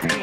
Three.